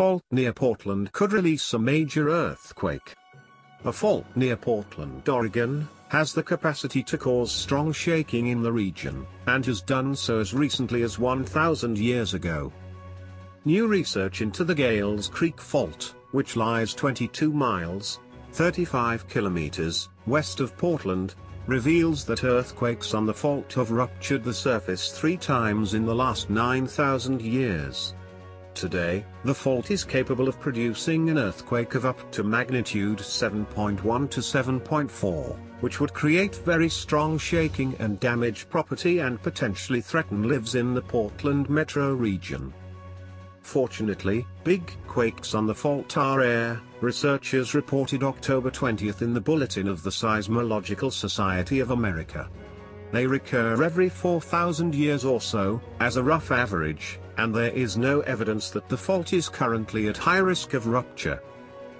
fault near Portland could release a major earthquake. A fault near Portland, Oregon, has the capacity to cause strong shaking in the region, and has done so as recently as 1,000 years ago. New research into the Gales Creek Fault, which lies 22 miles, 35 kilometers, west of Portland, reveals that earthquakes on the fault have ruptured the surface three times in the last 9,000 years. Today, the fault is capable of producing an earthquake of up to magnitude 7.1 to 7.4, which would create very strong shaking and damage property and potentially threaten lives in the Portland metro region. Fortunately, big quakes on the fault are rare, researchers reported October 20 in the Bulletin of the Seismological Society of America. They recur every 4,000 years or so, as a rough average, and there is no evidence that the fault is currently at high risk of rupture.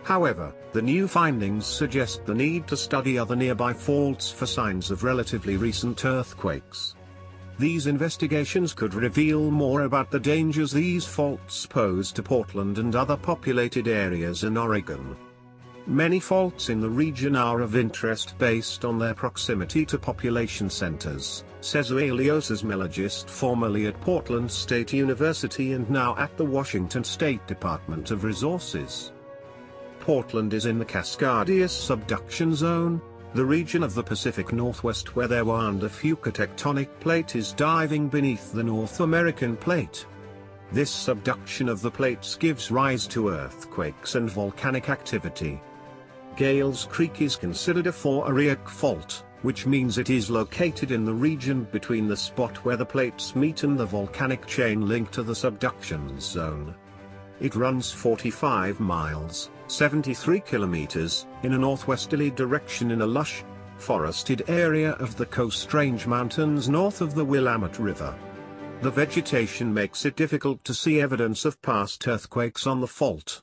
However, the new findings suggest the need to study other nearby faults for signs of relatively recent earthquakes. These investigations could reveal more about the dangers these faults pose to Portland and other populated areas in Oregon. Many faults in the region are of interest based on their proximity to population centers, says Aelios seismologist formerly at Portland State University and now at the Washington State Department of Resources. Portland is in the Cascadia subduction zone, the region of the Pacific Northwest where the Juan de Fuca tectonic plate is diving beneath the North American plate. This subduction of the plates gives rise to earthquakes and volcanic activity. Gales Creek is considered a forearc fault, which means it is located in the region between the spot where the plates meet and the volcanic chain link to the subduction zone. It runs 45 miles, 73 kilometers, in a northwesterly direction in a lush, forested area of the Coast Range Mountains north of the Willamette River. The vegetation makes it difficult to see evidence of past earthquakes on the fault.